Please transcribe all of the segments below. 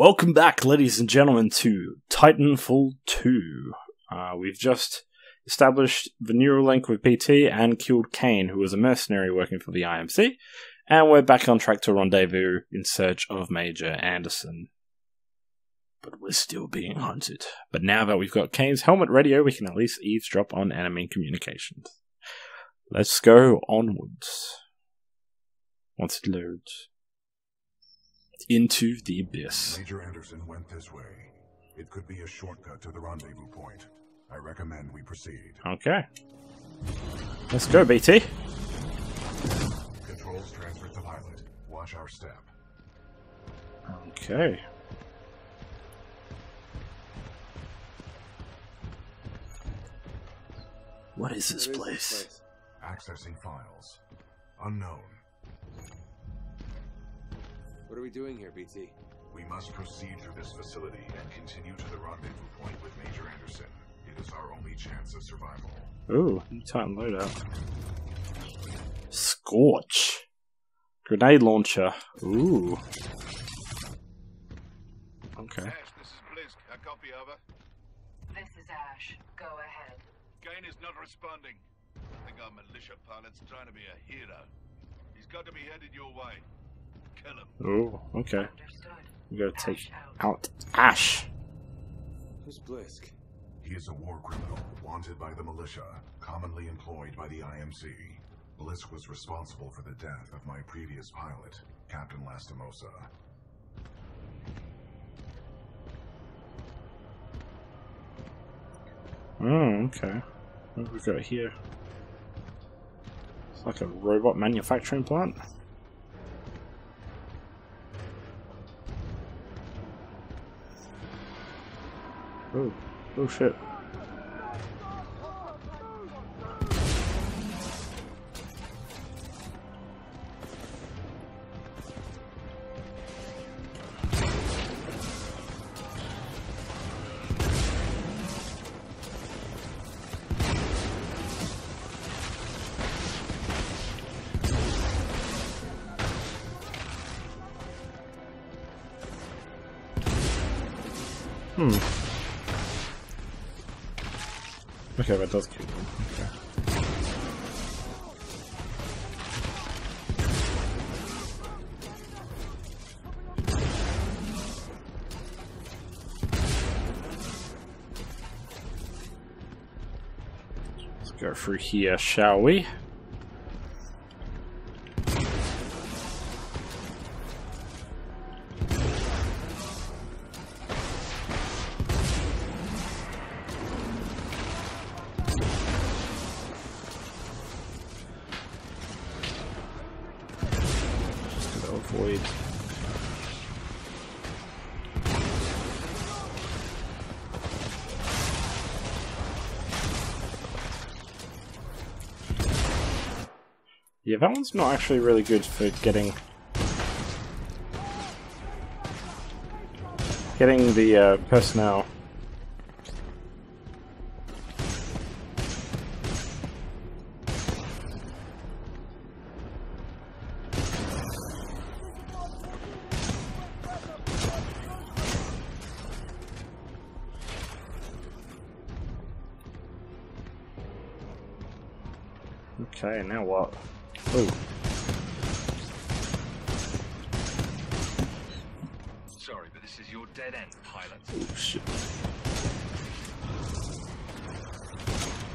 Welcome back, ladies and gentlemen, to Titanfall 2. Uh, we've just established the neural link with BT and killed Kane, who was a mercenary working for the IMC, and we're back on track to rendezvous in search of Major Anderson. But we're still being hunted. But now that we've got Kane's helmet radio, we can at least eavesdrop on enemy communications. Let's go onwards. Once it loads into the abyss. Major Anderson went this way. It could be a shortcut to the rendezvous point. I recommend we proceed. Okay. Let's go, BT. Controls transferred to pilot. Watch our step. Okay. What is this place? Accessing files. Unknown. What are we doing here, BT? We must proceed through this facility and continue to the rendezvous point with Major Anderson. It is our only chance of survival. Ooh, new Titan loadout. Scorch. Grenade launcher. Ooh. Okay. Ash, this is Blisk. A copy over. This is Ash. Go ahead. Kane is not responding. I think our militia pilot's trying to be a hero. He's got to be headed your way. Kill him. Ooh, okay. We gotta take Ash out. out Ash. Who's Blisk? He is a war criminal, wanted by the militia, commonly employed by the IMC. Blisk was responsible for the death of my previous pilot, Captain Lastimosa. Oh, okay. What have we got here? It's like a robot manufacturing plant. Oh, shit. Hmm. Okay, that does kill them. Okay. Let's go through here, shall we? Yeah, that one's not actually really good for getting getting the uh, personnel.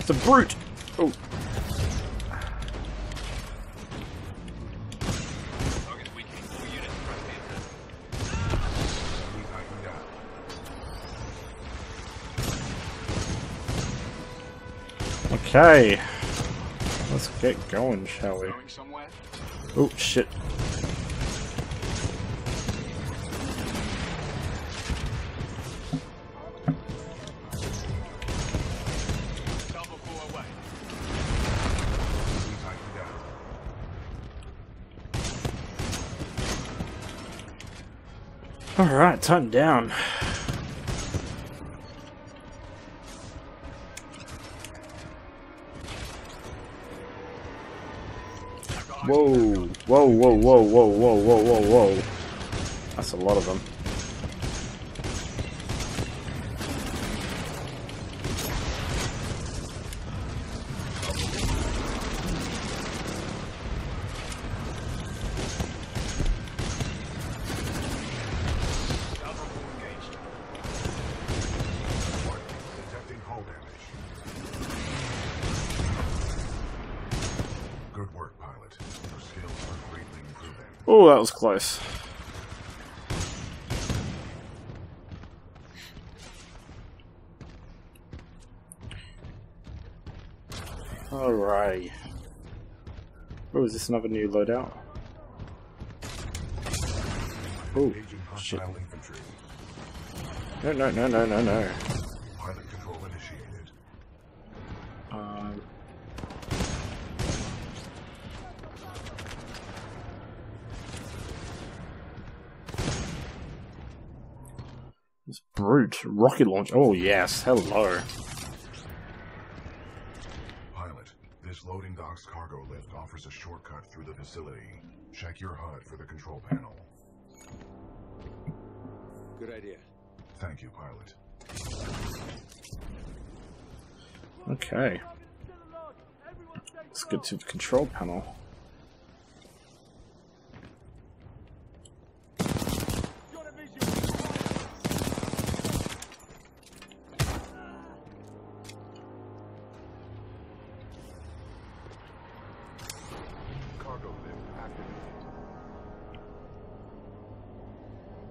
We tighten down. Oh. okay. Let's get going, shall we? Oh shit. Alright, turn down. Whoa, whoa, whoa, whoa, whoa, whoa, whoa, whoa, whoa. That's a lot of them. Close. Alright. Oh, is this another new loadout? Oh, shit. No, no, no, no, no, no. Pilot control initiated. Um, this brute rocket launch. Oh yes, hello. Pilot, this loading dock's cargo lift offers a shortcut through the facility. Check your HUD for the control panel. Good idea. Thank you, pilot. Okay. Let's get to the control panel.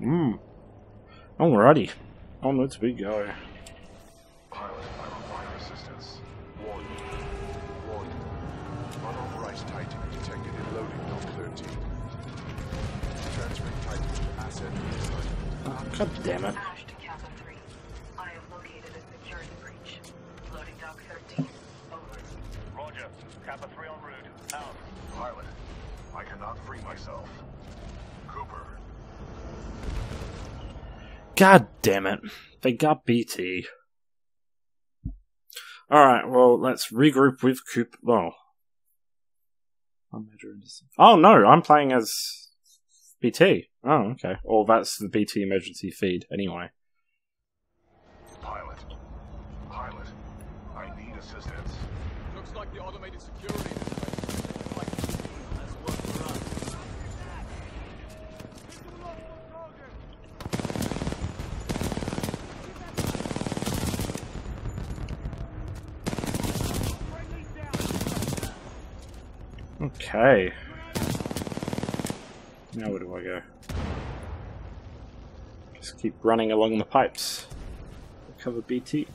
Mmm. Alrighty. Onwards we go. Pilot, I require assistance. Warning. Warning. Unauthorized Titan detected in loading dock 13. Transferring Titan to asset reassignment. Oh, God damn it. Ash to Kappa 3. I have located a security breach. Loading dock 13. Over. Roger. Kappa 3 en route. Out. Pilot, I cannot free myself. God damn it. They got BT. Alright, well, let's regroup with Coop. Well. Oh no, I'm playing as BT. Oh, okay. Well, that's the BT emergency feed, anyway. Pilot, I need assistance. Looks like the automated security interface. Like, that's work for us. Okay. Now where do I go? Just keep running along the pipes. Cover BT.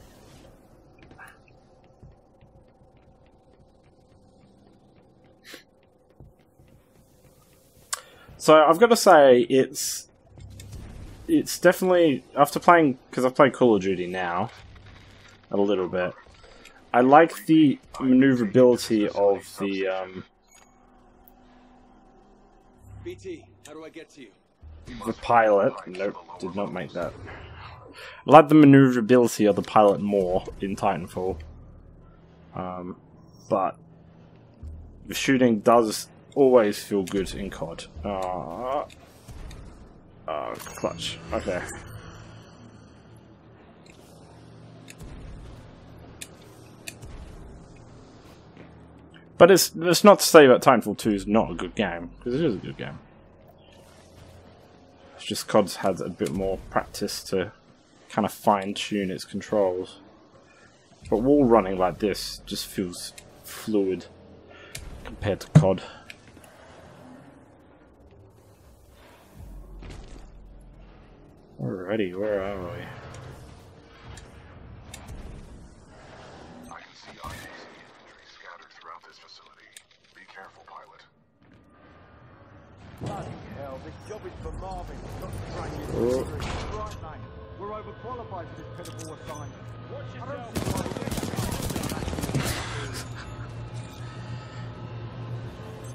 So I've got to say it's it's definitely after playing because I've played Call of Duty now a little bit. I like the maneuverability of the um, BT, how do I get to you? the pilot. Nope, did not make that. I like the maneuverability of the pilot more in Titanfall. Um, but the shooting does always feel good in COD. Uh, uh, clutch. Okay. But it's it's not to say that Titanfall 2 is not a good game, because it is a good game. It's just COD's had a bit more practice to kind of fine tune its controls. But wall running like this just feels fluid compared to COD. Alrighty, where are we? I can see IMC infantry scattered throughout this facility. Be careful, pilot. Bloody hell, this job is for Marvin, not to train you Oh. for history. Right, mate. We're overqualified for this pitiful assignment. Watch yourself.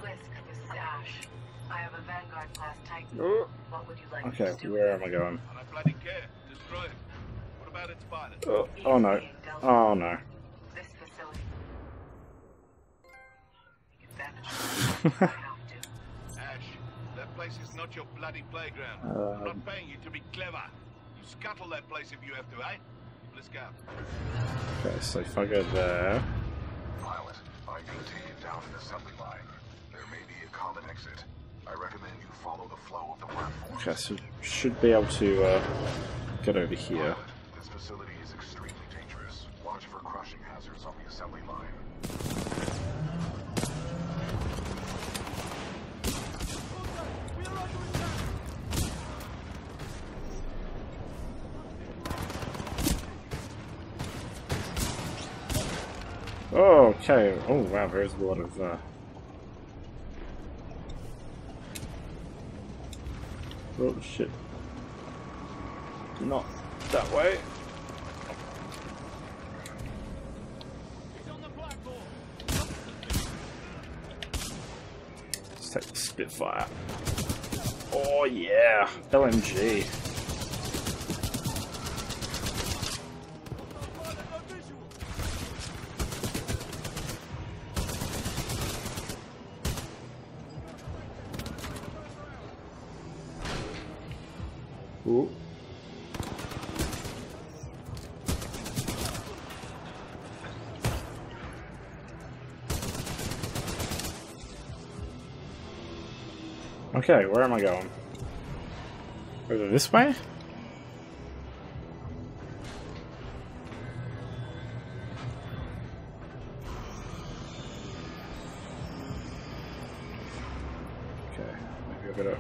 Blisk, this is Ash. I have a Vanguard class Titan. Oh. What would you like Okay, to where am I going? I bloody care. Destroy it. What about its pilot? Oh, oh no. Oh no. This facility. Take advantage of it. I have to. Ash, that place is not your bloody playground. I'm Um. not paying you to be clever. You scuttle that place if you have to, eh? Let's go. Okay, so if I go there. Pilot, I'm being taken down an assembly line. There may be a common exit. I recommend you follow the flow of the platform. Okay, so should be able to uh, get over here. Pilot, this facility is extremely dangerous. Watch for crushing hazards on the assembly line. Oh, okay. Oh, wow, there's a lot of, uh... Oh, shit. Not that way. Let's take the Spitfire. Oh, yeah. LMG. Okay, where am I going? Over this way? Okay, maybe I better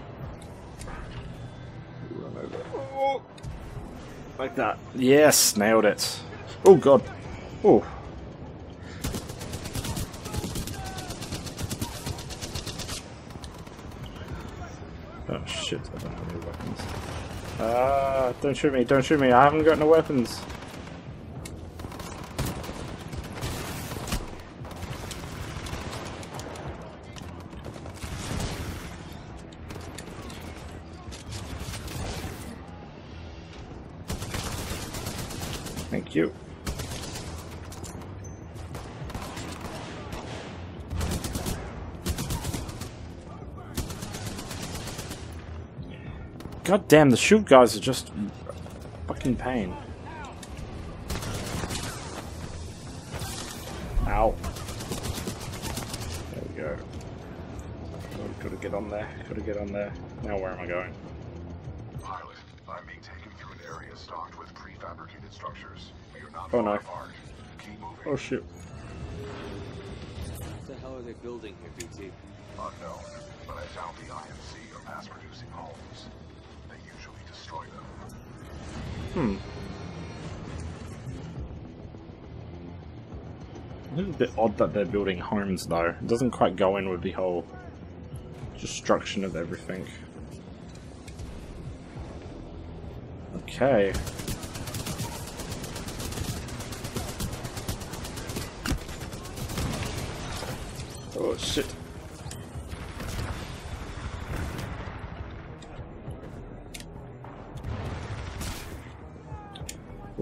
run over. Oh, like that. Yes, nailed it. Oh god. Oh. Shit, I don't have any weapons. Ah, don't shoot me, don't shoot me, I haven't got no weapons. God damn, the shoot guys are just fucking pain. Ow. There we go. Gotta- Gotta get on there, gotta get on there. Now where am I going? Pilot, I'm being taken through an area stocked with prefabricated structures. We are not Oh, no. apart. Keep moving. Oh shit. What the hell are they building here, BT? Unknown, but I doubt the IMC are mass-producing homes. They usually destroy them. Hmm. I think it's a bit odd that they're building homes though. It doesn't quite go in with the whole destruction of everything. Okay. Oh shit.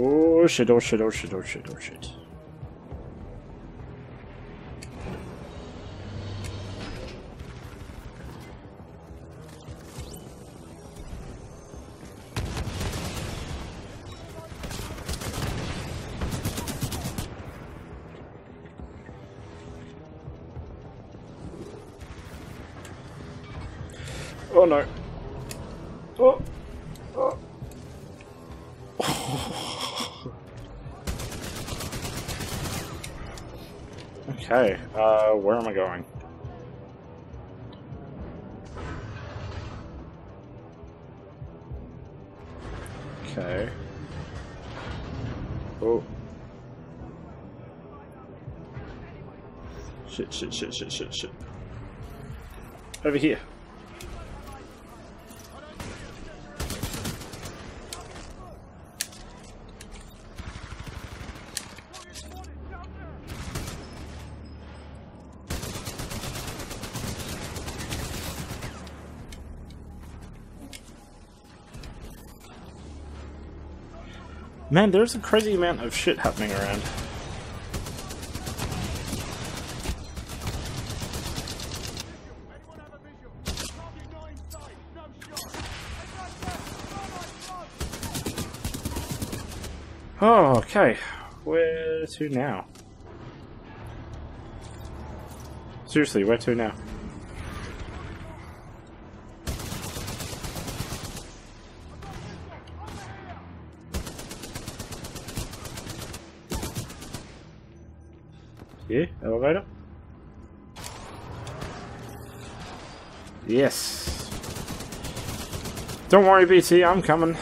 Oh shit, oh shit, oh shit, oh shit, oh shit. Oh Okay, uh, where am I going? Okay. Oh. Shit, shit, shit, shit, shit, shit. Over here. Man, there's a crazy amount of shit happening around. Anyone have a visual? Target 9 sight, no shot. Oh, okay. Where to now? Seriously, where to now? Okay. Yes. Don't worry, BT, I'm coming.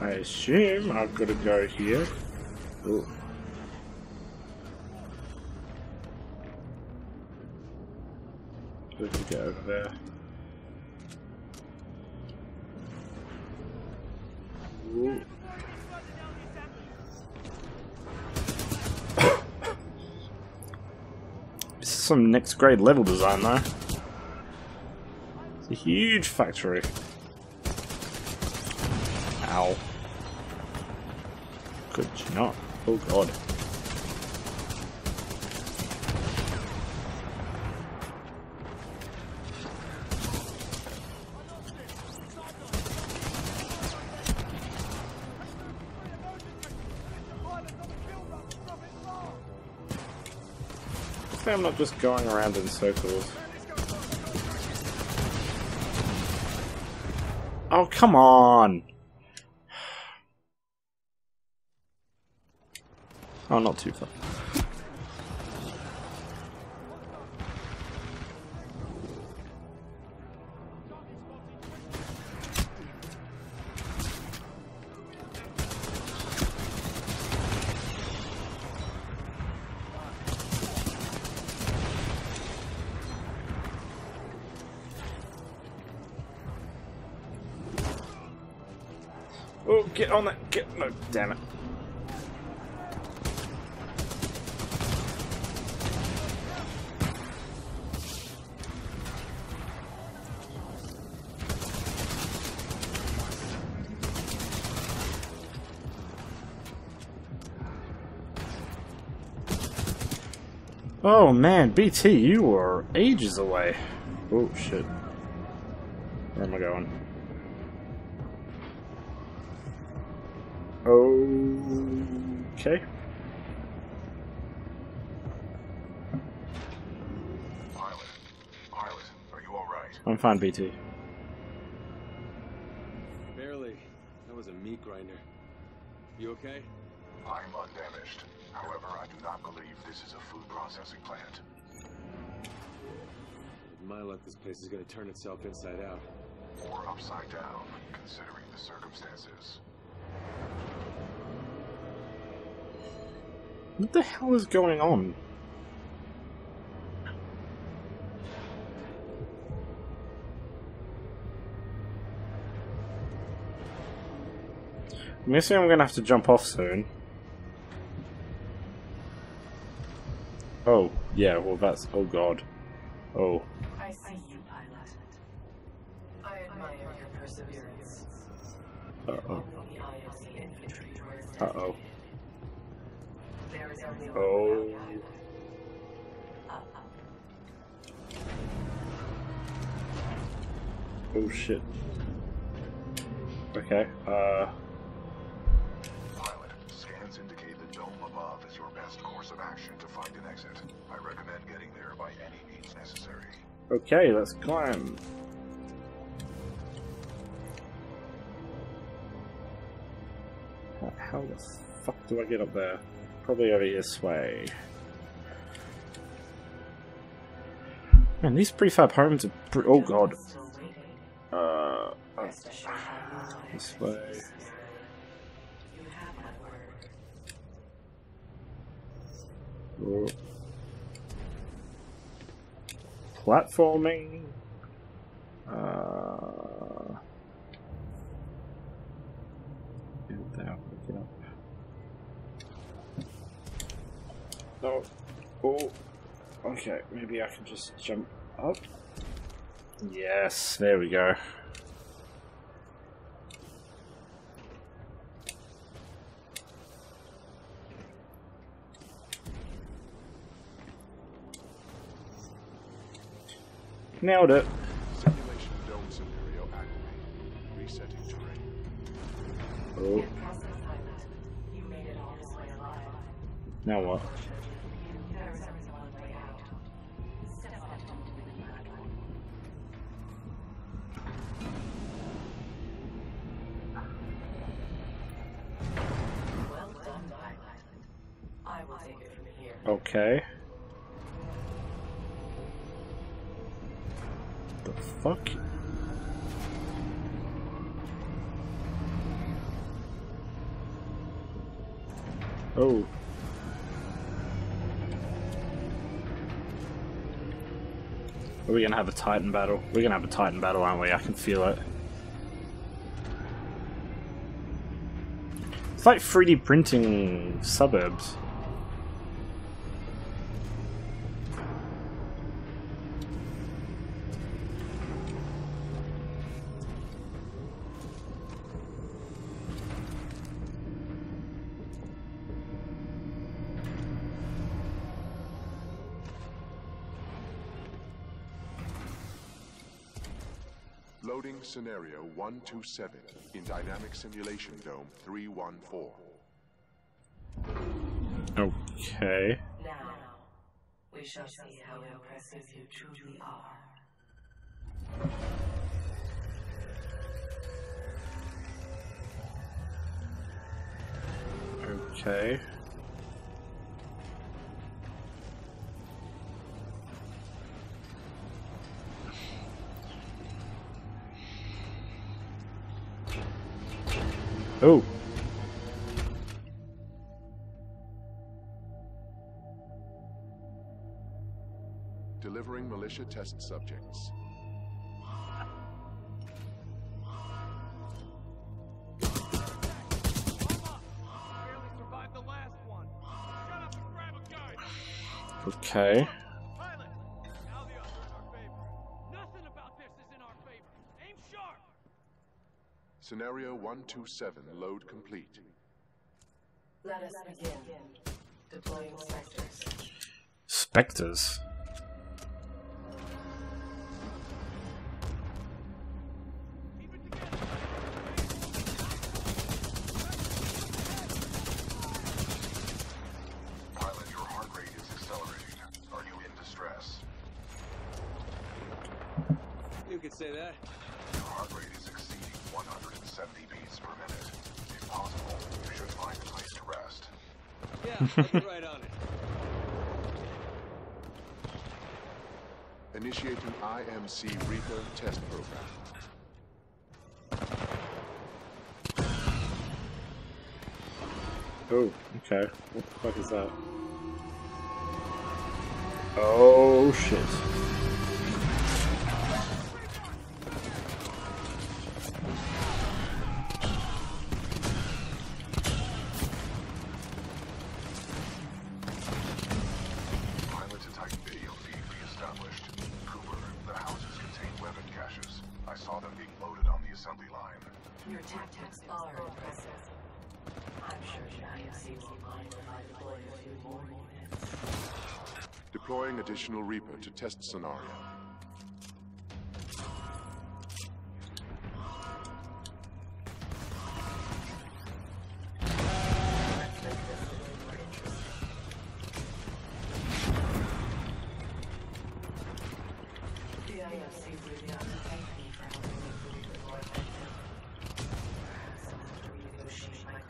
I assume I've got to go here. Ooh. Next grade level design though. It's a huge factory. Ow. Could you not? Oh god. Say I'm not just going around in circles. Oh, come on! Oh, not too far. Oh man, BT, you were ages away. Oh shit. Where am I going? Okay. Pilot. Pilot, are you alright? I'm fine, BT. Barely. That was a meat grinder. You okay? This is a food processing plant. With my luck, this place is gonna turn itself inside out. Or upside down, considering the circumstances. What the hell is going on? I'm guessing I'm gonna have to jump off soon. Oh, yeah, well that's... oh god. Oh. I see you, pilot. I admire your perseverance. Uh-oh. Only the IMC infantry towards Uh-oh. There is only one Oh. way out, pilot. Up, up. Oh shit. Okay, uh... course of action to find an exit. I recommend getting there by any means necessary. Okay, let's climb. How- How the fuck do I get up there? Probably over this way. Man, these prefab homes are pre- oh god. Uh, Rest assured I will not this way. you, Sister. You have my word. Oh. Platforming. Uh, get down, pick it up. Oh, oh, okay. Maybe I can just jump up. Yes, there we go. Nailed it. Simulation dome scenario activated. Resetting terrain. Oh, Impressive, pilot. You the fuck? Oh. Are we gonna have a titan battle? We're gonna have a titan battle, aren't we? I can feel it. It's like 3D printing suburbs. Scenario 127 in Dynamic Simulation Dome 314. Okay. Now, we shall see how impressive you truly are. Okay. Oh. Delivering militia test subjects. Barely Scenario 127 load complete. Let us begin. Deploying sectors. Spectres. Initiating IMC Reaper test program. Oh, okay. What the fuck is that? Oh shit.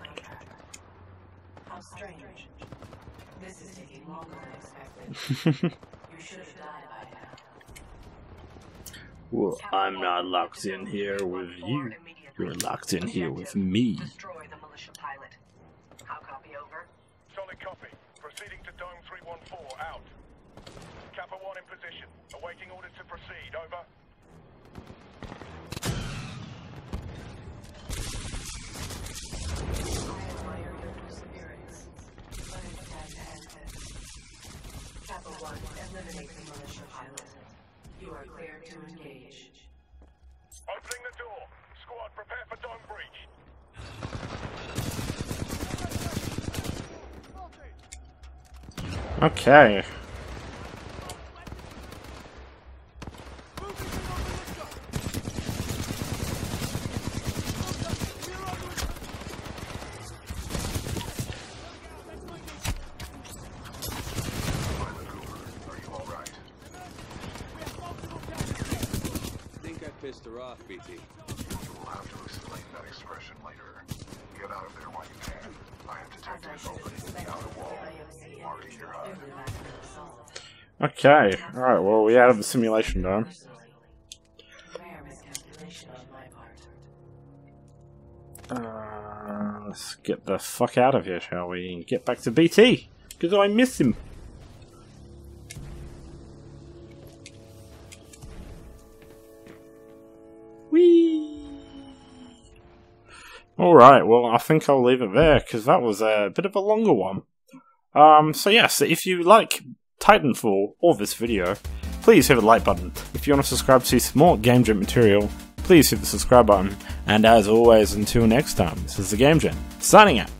Contract. How strange. This is taking longer than expected. you should have died by now. Well, I'm not locked in here with you. You're locked in here with me. Destroy the militia pilot. How copy over? Solid copy. Proceeding to Dome 314. Out. Kappa 1 in position. Awaiting orders to proceed. Over. I admire your perseverance, but it's time to end this. Kappa 1, eliminate the militia pilot. You are clear to engage. Opening the door. Squad, prepare for dome breach. Okay. Okay. Alright, well, we out of the simulation dome. Personally, rare miscalculation on my part. Uh, let's get the fuck out of here, shall we? And get back to BT because I miss him. Whee! Alright, well, I think I'll leave it there because that was a bit of a longer one. Um, so, yes, if you like Titanfall or this video, please hit the like button. If you want to subscribe to see some more Game Gent material, please hit the subscribe button. And as always, until next time, this is the Game Gent, signing out.